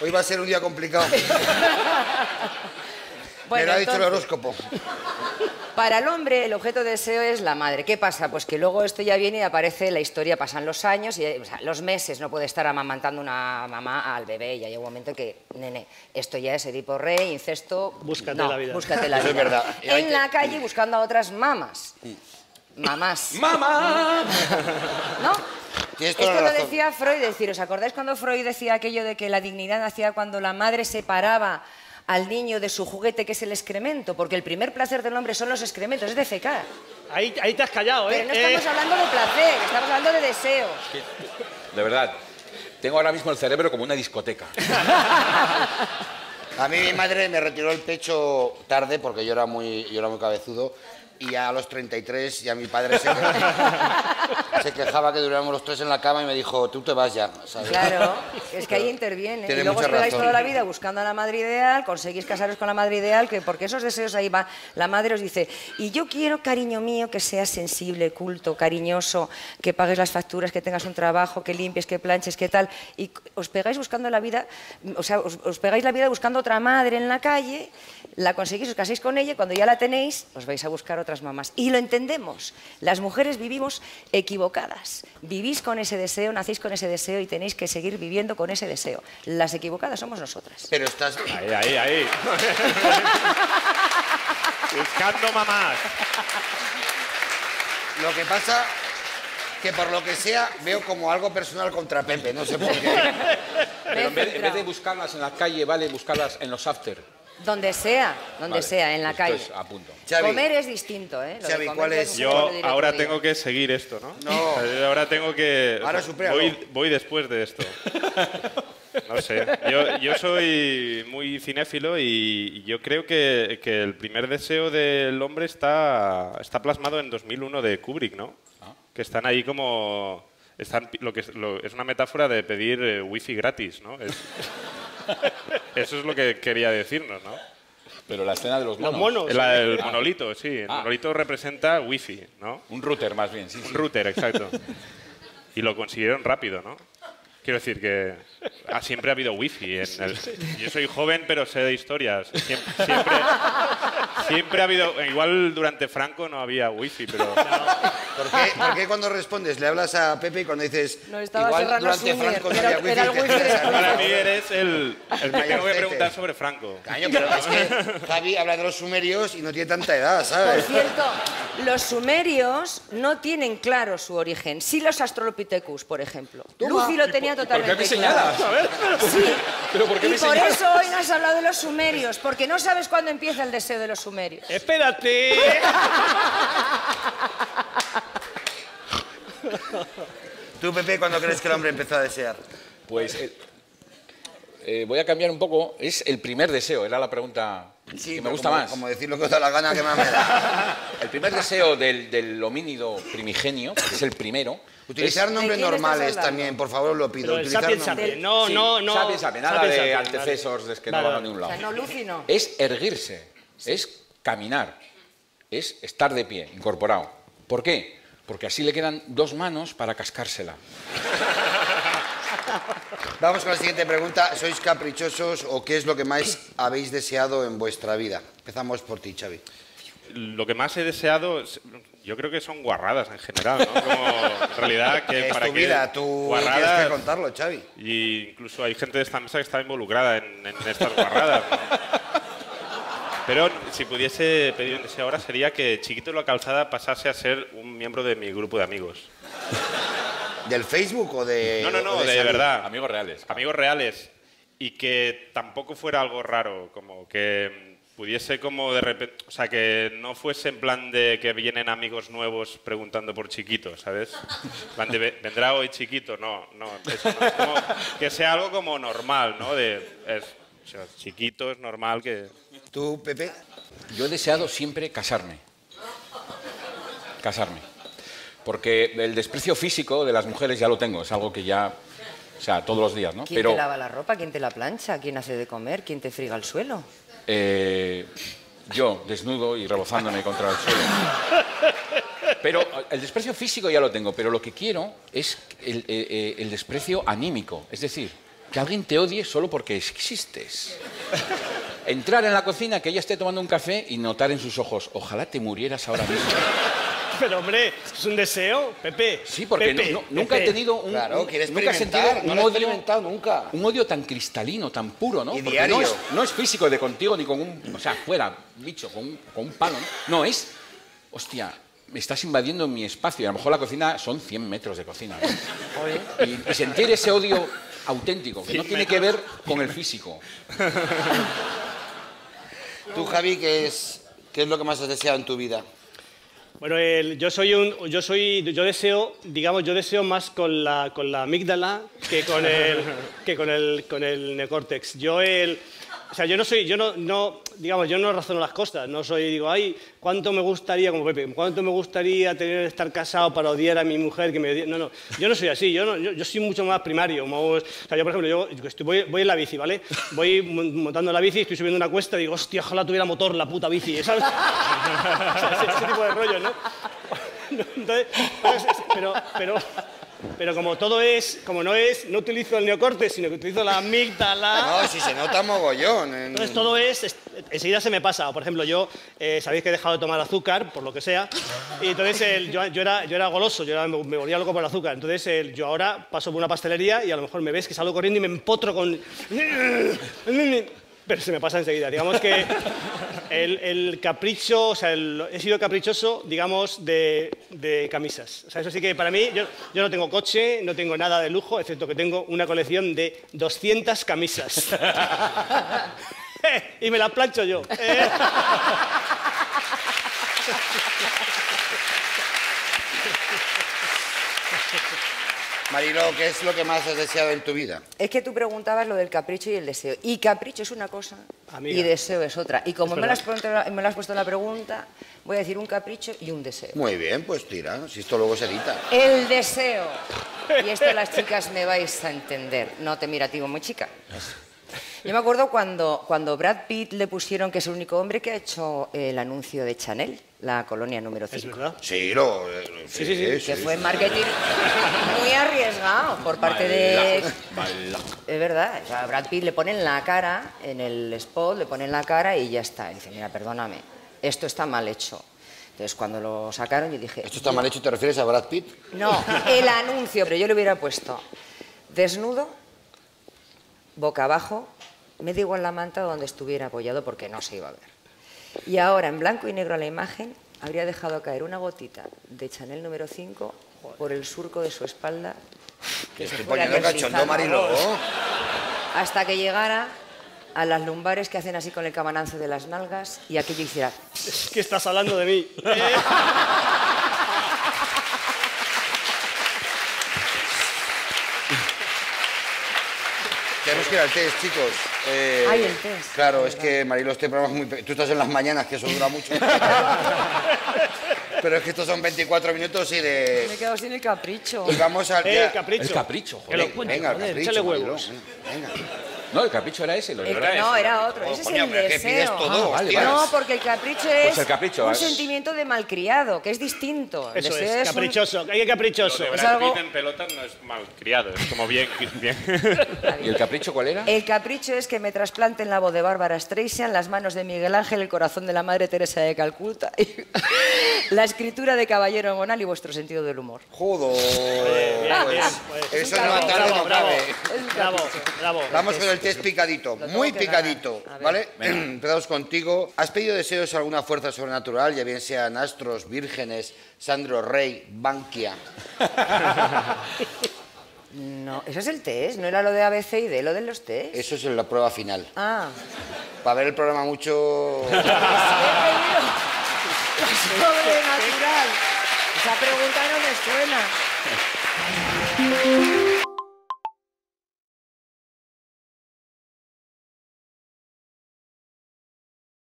Hoy va a ser un día complicado. Me lo ha dicho el horóscopo. Para el hombre el objeto de deseo es la madre. ¿Qué pasa? Pues que luego esto ya viene y aparece la historia, pasan los años, y, o sea, los meses, no puede estar amamantando una mamá al bebé, y hay un momento que, nene, esto ya es Edipo Rey, incesto... Búscate no, la vida. Búscate la Eso es vida. verdad. En que- la calle buscando a otras mamás. Mamás. ¡Mamá! ¿No? Tienes toda Esto la lo decía Freud, es decir, ¿os acordáis cuando Freud decía aquello de que la dignidad nacía cuando la madre separaba al niño de su juguete, que es el excremento? Porque el primer placer del hombre son los excrementos, es defecar. Ahí, ahí te has callado, ¿eh? Pero no estamos Eh, hablando de placer, estamos hablando de deseos. De verdad, tengo ahora mismo el cerebro como una discoteca. A mí mi madre me retiró el pecho tarde porque yo era muy, yo era muy cabezudo y a los 33 ya mi padre se quejaba, se quejaba que durábamos los tres en la cama y me dijo, tú te vas ya. ¿sabes? Claro, es que ahí interviene. Tiene y luego os pegáis razón. toda la vida buscando a la madre ideal, conseguís casaros con la madre ideal, que porque esos deseos ahí va. La madre os dice, y yo quiero, cariño mío, que seas sensible, culto, cariñoso, que pagues las facturas, que tengas un trabajo, que limpies, que planches, que tal. Y os pegáis buscando la vida, o sea, os, os pegáis la vida buscando otra madre en la calle, la conseguís, os casáis con ella, y cuando ya la tenéis, os vais a buscar otras mamás. Y lo entendemos. Las mujeres vivimos equivocadas. Vivís con ese deseo, nacéis con ese deseo y tenéis que seguir viviendo con ese deseo. Las equivocadas somos nosotras. Pero estás... Ahí, ahí, ahí. Buscando mamás. Lo que pasa que por lo que sea veo como algo personal contra Pepe, no sé por qué. Pero en vez, en vez de buscarlas en la calle, vale buscarlas en los after. Donde sea, donde Vale, sea, en la calle. a punto. Xavi, Comer es distinto, ¿eh? Lo de Xavi, comer ¿cuál ya es? un Yo ahora tengo que seguir esto, ¿no? No. O sea, yo ahora tengo que... Ahora voy, voy después de esto. No sé. Yo, yo soy muy cinéfilo y yo creo que, que el primer deseo del hombre está, está plasmado en 2001 de Kubrick, ¿no? Que están ahí como... Están, pi- lo que es, lo- es una metáfora de pedir eh, wifi gratis, ¿no? Es- eso es lo que quería decirnos, ¿no? Pero la escena de los Los monos. El, el monolito, sí. El Ah. monolito representa wifi, ¿no? Un router más bien, sí. Un sí. router, exacto. Y lo consiguieron rápido, ¿no? Quiero decir que ah, siempre ha habido wifi. En el, yo soy joven, pero sé de historias. Siempre, siempre, siempre ha habido... Igual durante Franco no había wifi, pero... ¿Por qué, por qué cuando respondes le hablas a Pepe y cuando dices No, estaba igual durante Franco no había wifi, era el? Para mí eres el, el que tengo que preguntar sobre Franco. Caño, pero es que Javi habla de los sumerios y no tiene tanta edad, Por ¿sabes? cierto, los sumerios no tienen claro su origen. Sí los Australopithecus, por ejemplo. Lucy lo tenía ¿Por totalmente qué me claro. A ver, Sí. ¿Pero por qué y me por señalas? eso hoy no has hablado de los sumerios, porque no sabes cuándo empieza el deseo de los sumerios. Espérate. Tú, Pepe, ¿cuándo crees que el hombre empezó a desear? Pues eh, eh, voy a cambiar un poco. Es el primer deseo, era la pregunta que me gusta como, más. Como decir lo que os da la gana, que más me da. El primer deseo del, del homínido primigenio, que es el primero. Utilizar es- nombres ¿De quién estás normales también, por favor, lo pido. Pero Utilizar sapiens nombres. sapiens. No, Sí, no, no. Sapiens sapiens, nada Sapiens de sapiens, antecesors de que no van a ningún O lado. sea, no, Lucy no. Es erguirse, es caminar, es estar de pie, incorporado. ¿Por qué? Porque así le quedan dos manos para cascársela. Vamos con la siguiente pregunta. ¿Sois caprichosos o qué es lo que más habéis deseado en vuestra vida? Empezamos por ti, Xavi. Lo que más he deseado, es- yo creo que son guarradas en general, ¿no? Como en realidad que Es para tu que vida, tú tienes guarradas- que contarlo, Xavi. Y incluso hay gente de esta mesa que está involucrada en, en estas guarradas. ¿no? Pero si pudiese pedir un deseo ahora sería que Chiquito la Calzada pasase a ser un miembro de mi grupo de amigos. ¿Del Facebook o de.? No, no, no, de salir? verdad. Amigos reales. Amigos reales. Y que tampoco fuera algo raro, como que pudiese como de repente, o sea, que no fuese en plan de que vienen amigos nuevos preguntando por chiquito, ¿sabes? En plan de, "Ve- ¿vendrá hoy chiquito? No, no, eso no. Es como que sea algo como normal, ¿no? De, es, o sea, chiquito es normal que... ¿Tú, Pepe? Yo he deseado siempre casarme. Casarme. Porque el desprecio físico de las mujeres ya lo tengo, es algo que ya, o sea, todos los días, ¿no? ¿Quién Pero te lava la ropa? ¿Quién te la plancha? ¿Quién hace de comer? ¿Quién te friga el suelo? eh, yo, desnudo y rebozándome contra el suelo. Pero el desprecio físico ya lo tengo, pero lo que quiero es el, eh, eh, el desprecio anímico. Es decir, que alguien te odie solo porque existes. Entrar en la cocina, que ella esté tomando un café y notar en sus ojos, ojalá te murieras ahora mismo. Pero hombre, es un deseo, Pepe. Sí, porque Pepe, no- no- nunca he tenido un, Claro, un- nunca he sentido no un lo he odio, experimentado nunca. un odio tan cristalino, tan puro, ¿no? Y Porque diario. No es, no es físico de contigo ni con un, o sea, fuera, bicho, con un, con un palo, ¿no? No, es, hostia, me estás invadiendo mi espacio y a lo mejor la cocina son 100 metros de cocina, ¿no? Y, y sentir ese odio auténtico, que no tiene que ver con el físico. Tú, Javi, ¿qué es, ¿qué es lo que más has deseado en tu vida? Bueno, el- yo soy un, yo soy, yo deseo, digamos, yo deseo más con la, con la amígdala que con el, que con el, con el neocórtex. Yo el, o sea, yo no soy, yo no, no, digamos, yo no razono las cosas. No soy, digo, ay, cuánto me gustaría, como Pepe, cuánto me gustaría tener estar casado para odiar a mi mujer que me odie-". No, no, yo no soy así. Yo, no, yo, yo soy mucho más primario. o sea, yo por ejemplo, yo, estoy- voy, voy en la bici, ¿vale? Voy mon- montando la bici, estoy subiendo una cuesta y digo, hostia, ojalá tuviera motor la puta bici, ¿sabes? O sea, ese, ese tipo de rollo, ¿no? Entonces, pero, pero, pero como todo es, como no es, no utilizo el neocorte, sino que utilizo la amígdala. No, si se nota mogollón. en- Entonces todo es, es- enseguida se me pasa. Por ejemplo, yo, eh, sabéis que he dejado de tomar azúcar, por lo que sea, y entonces el- yo, yo era, yo era goloso, yo era- me, me volvía loco por el azúcar. Entonces el- yo ahora paso por una pastelería y a lo mejor me ves que salgo corriendo y me empotro con... Pero se me pasa enseguida. Digamos que el, el capricho, o sea, he sido caprichoso, digamos, de, de camisas. O sea, eso sí que para mí, yo, yo no tengo coche, no tengo nada de lujo, excepto que tengo una colección de 200 camisas. y me las plancho yo. Marilo, ¿qué es lo que más has deseado en tu vida? Es que tú preguntabas lo del capricho y el deseo. Y capricho es una cosa Amiga. y deseo es otra. Y como me lo, has has puesto en la pregunta, voy a decir un capricho y un deseo. Muy bien, pues tira, si esto luego se edita. El deseo. Y esto las chicas me vais a entender. No te mira a ti como chica. Yo me acuerdo cuando, cuando Brad Pitt le pusieron que es el único hombre que ha hecho el anuncio de Chanel, la colonia número 5. es verdad. Sí, lo, eh, sí, sí, sí. Que fue marketing muy arriesgado por parte de... Es verdad, o sea, a Brad Pitt le ponen la cara en el spot, le ponen la cara y ya está. Y dice, mira, perdóname, esto está mal hecho. Entonces, cuando lo sacaron, yo dije... ¿Esto está mal hecho? ¿Te refieres a Brad Pitt? No, el anuncio, pero yo le hubiera puesto desnudo, boca abajo, medio igual la manta donde estuviera apoyado porque no se iba a ver. Y ahora, en blanco y negro a la imagen, habría dejado caer una gotita de Chanel número 5 por el surco de su espalda. Que se poniendo cachondo, deslizando Marilo. Hasta que llegara a las lumbares que hacen así con el cabanance de las nalgas y aquello hiciera... Es que estás hablando de mí. que ir al test, chicos. Eh, Ay, el test. Claro, es que Marilo, este programa es muy... Tú estás en las mañanas, que eso dura mucho. Pero es que estos son 24 minutos y Me he de... quedado sin el capricho. Y vamos al... eh, ya- capricho. El capricho, Que joder. lo Venga, cuente, venga, el joder, capricho, échale Marilo, huevos. venga. No, el capricho era ese, lo El que- no, era otro. Ese es Coño, el deseo. pides todo, Ah, vale. No, porque el capricho es el capricho, un es- sentimiento de malcriado, que es distinto. El Eso deseo es, un- caprichoso. Hay que caprichoso. Lo de Es algo- en pelotas no es malcriado, es como bien, bien. ¿Y el capricho cuál era? El capricho es que me trasplanten la voz de Bárbara Streisand, las manos de Miguel Ángel, el corazón de la Madre Teresa de Calcuta, y la escritura de Caballero Monal y vuestro sentido del humor. Joder, Bien, pues, bien, pues. eso un no bravo. Bravo, bravo. Vamos con el test picadito, muy picadito. ¿vale? Empezamos contigo. ¿Has pedido deseos a alguna fuerza sobrenatural, ya bien sean astros, vírgenes, Sandro Rey, Bankia? No, eso es el test, no era lo de ABC y D, lo de los test. Eso es en la prueba final. Ah, Para ver el programa mucho... sobrenatural. Esa pregunta no me suena.